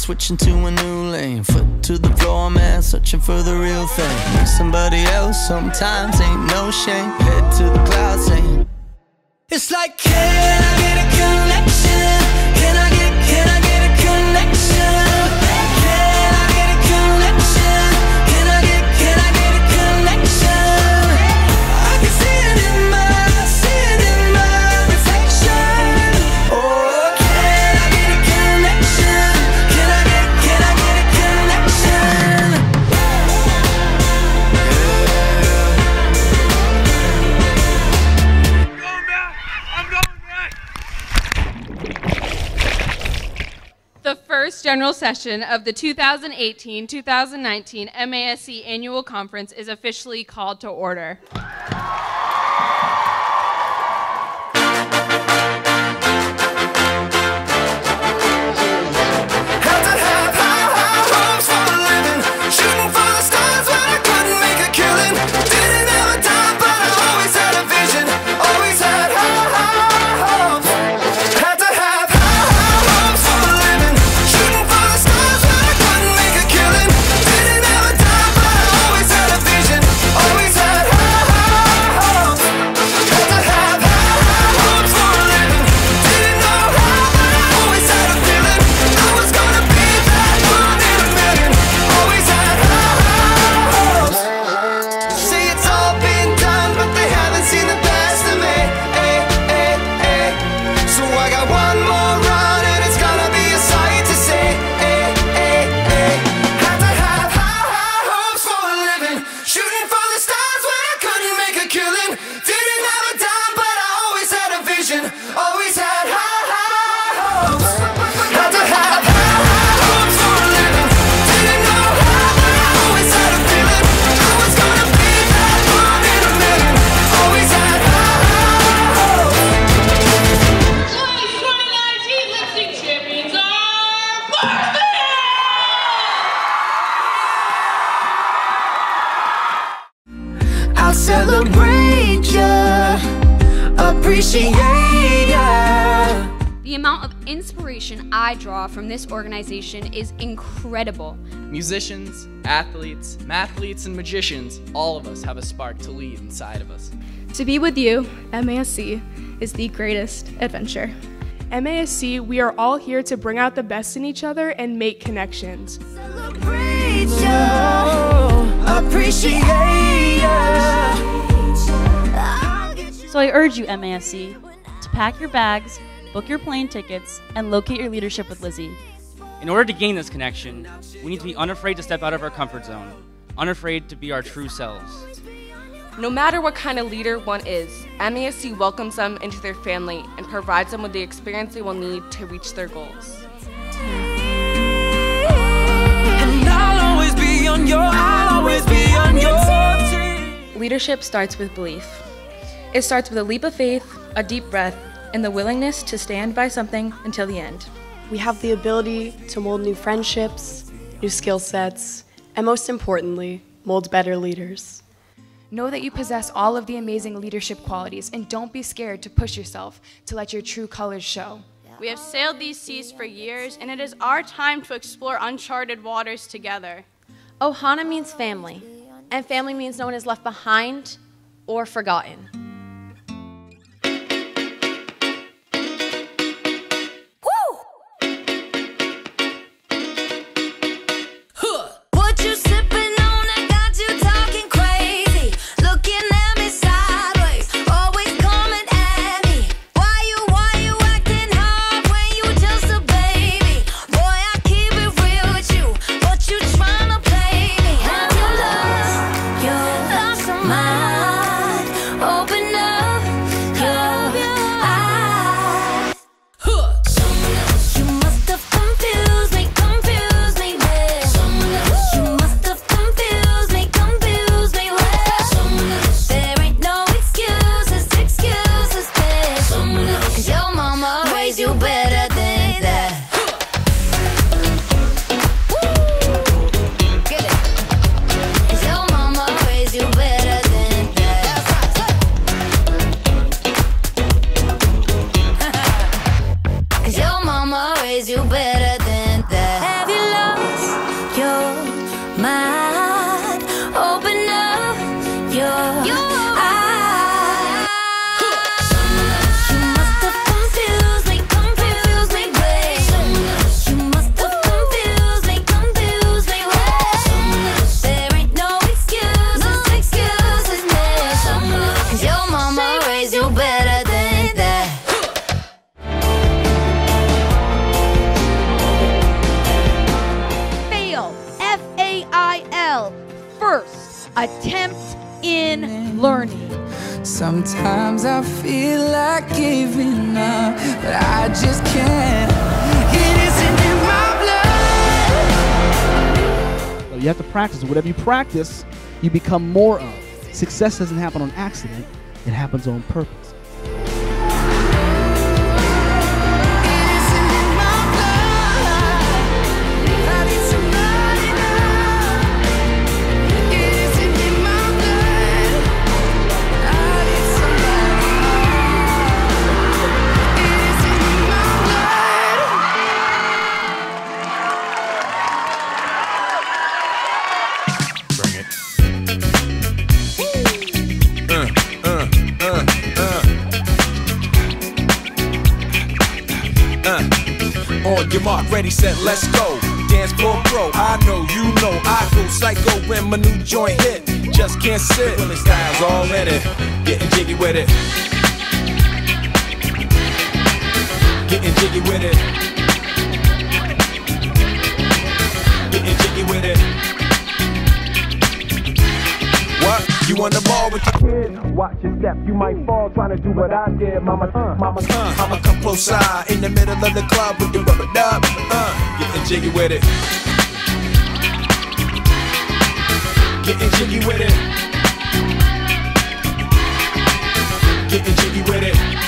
Switching to a new lane. Foot to the floor, man, searching for the real thing. Be somebody else sometimes ain't no shame. Head to the clouds, saying, It's like, can I get general session of the 2018 2019 MASC Annual Conference is officially called to order. Vision. Always had high, high hopes. Had to have high, high hopes for a living. Didn't know how, I always had a feeling. I was gonna be that one in a million. Always had high, high hopes. 2019 lip sync champions are! I'll celebrate ya, appreciate. The amount of inspiration I draw from this organization is incredible. Musicians, athletes, mathletes, and magicians, all of us have a spark to lead inside of us. To be with you, MASC, is the greatest adventure. MASC, we are all here to bring out the best in each other and make connections. Celebrate ya, appreciate ya. I'll get you So I urge you, MASC, to pack your bags, book your plane tickets, and locate your leadership with Lizzie. In order to gain this connection, we need to be unafraid to step out of our comfort zone, unafraid to be our true selves. No matter what kind of leader one is, MASC welcomes them into their family and provides them with the experience they will need to reach their goals. And I'll always be on your, I'll always be on your team. Leadership starts with belief. It starts with a leap of faith, a deep breath, and the willingness to stand by something until the end. We have the ability to mold new friendships, new skill sets, and most importantly, mold better leaders. Know that you possess all of the amazing leadership qualities and don't be scared to push yourself to let your true colors show. We have sailed these seas for years, and it is our time to explore uncharted waters together. Ohana means family, and family means no one is left behind or forgotten. Attempt in learning. Sometimes I feel like giving up, but I just can't. It isn't in my blood. So you have to practice. Whatever you practice, you become more of. Success doesn't happen on accident, it happens on purpose. Your mark, ready, set, let's go. Dance floor pro, I know, you know, I go psycho when my new joint hit. Just can't sit. Willie Styles all in it, getting jiggy with it. Getting jiggy with it. Getting jiggy with it. You on the ball with your kid? Watch your step, you might fall trying to do what I did. Mama, uh, mama, uh, mama, come close side in the middle of the club with the rubber dub. Uh, getting jiggy with it. Getting jiggy with it. Getting jiggy with it.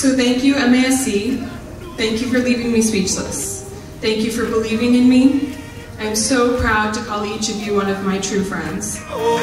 So thank you, MASC. Thank you for leaving me speechless. Thank you for believing in me. I'm so proud to call each of you one of my true friends. Oh,